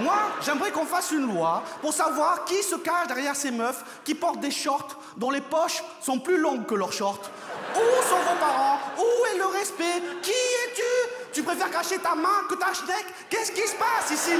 Moi, j'aimerais qu'on fasse une loi pour savoir qui se cache derrière ces meufs qui portent des shorts dont les poches sont plus longues que leurs shorts. Où sont vos parents? Où est le respect? Qui es-tu? Tu préfères cacher ta main que ta schneck? Qu'est-ce qui se passe ici?